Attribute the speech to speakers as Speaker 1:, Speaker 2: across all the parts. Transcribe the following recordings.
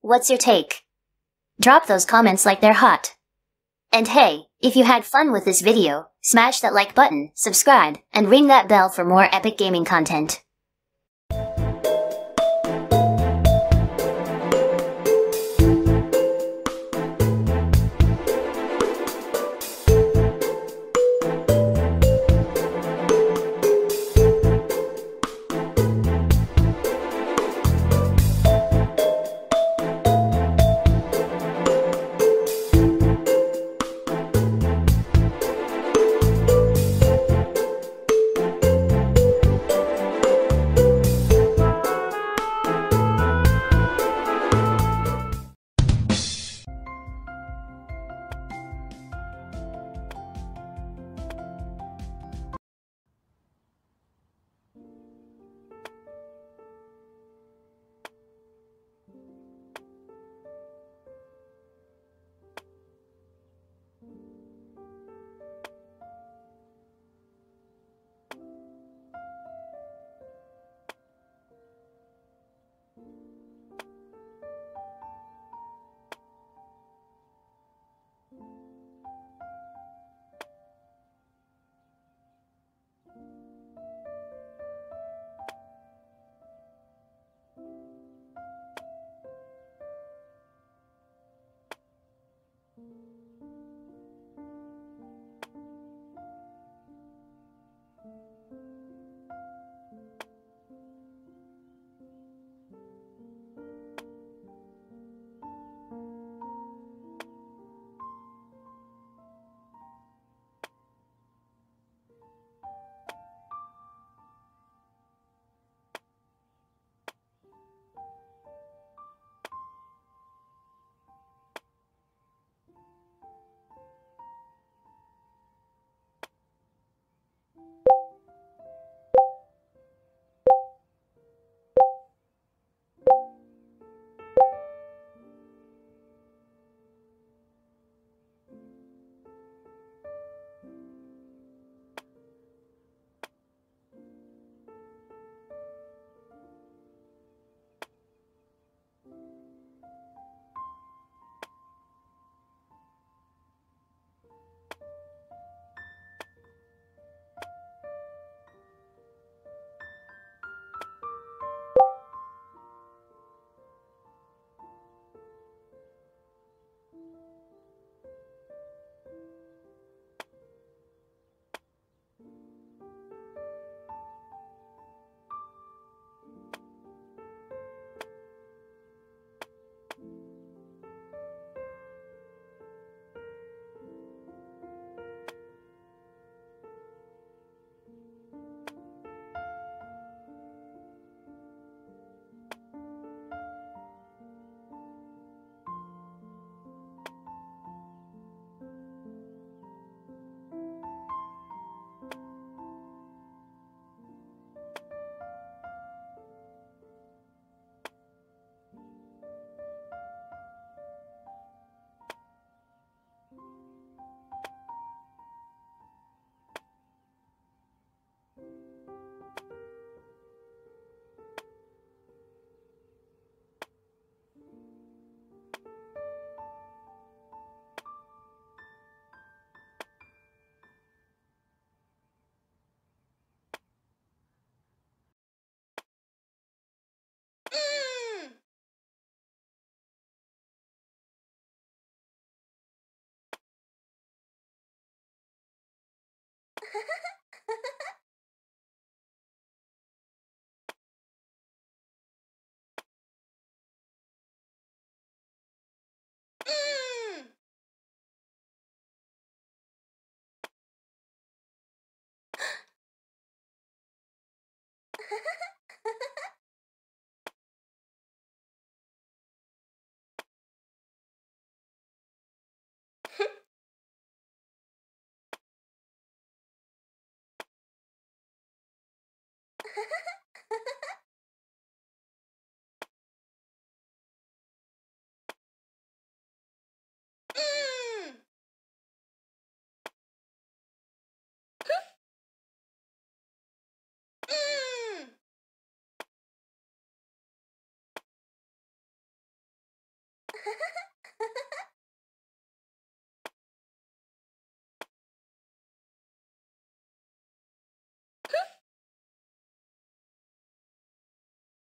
Speaker 1: What's your take? Drop those comments like they're hot. And hey, if you had fun with this video, smash that like button, subscribe, and ring that bell for more epic gaming content. Ha ha ha! Ha ha ha!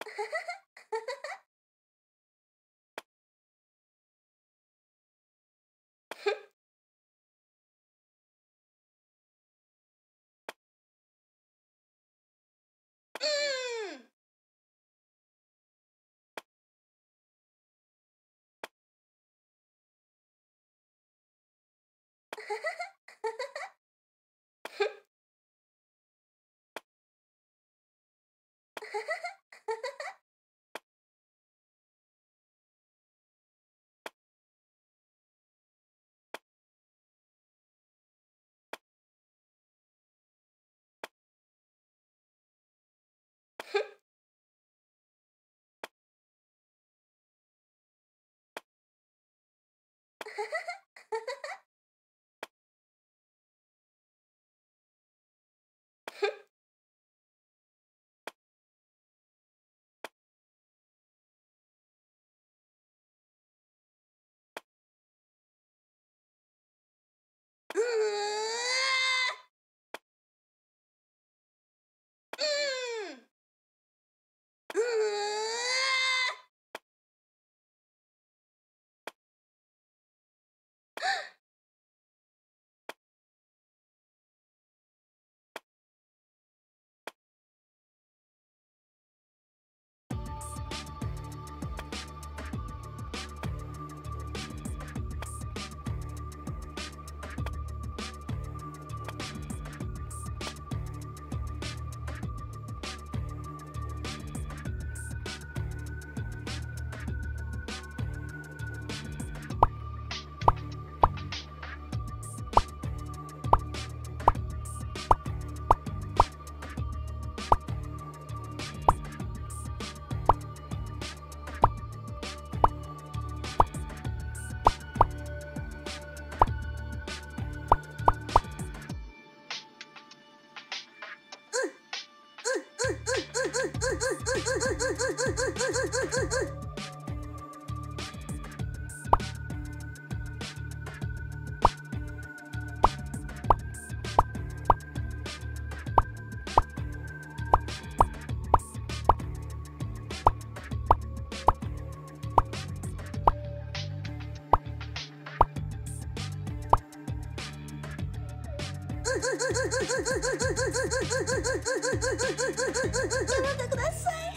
Speaker 1: Ha ha ha! Mm. Mm. 待
Speaker 2: ってください。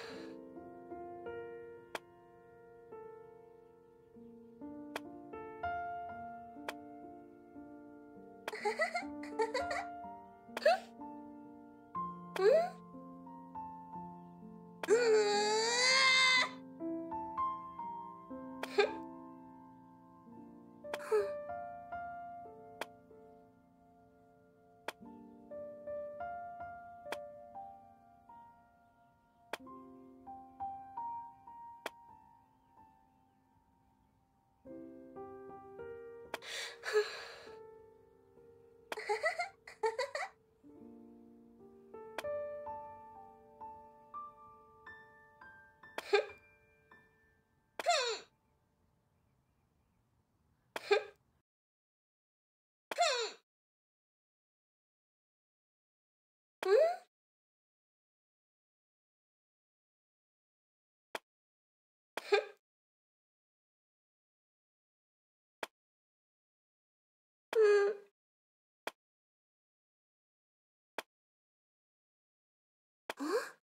Speaker 2: ん？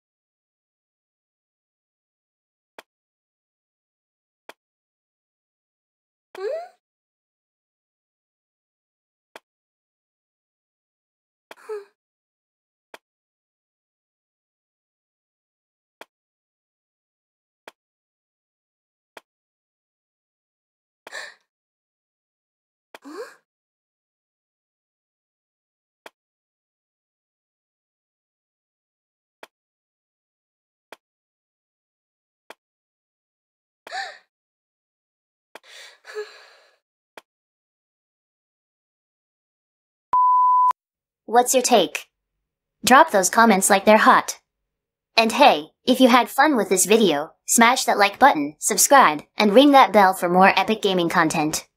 Speaker 1: What's your take? Drop those comments like they're hot. And hey, if you had fun with this video, smash that like button, subscribe, and ring that bell for more epic gaming content.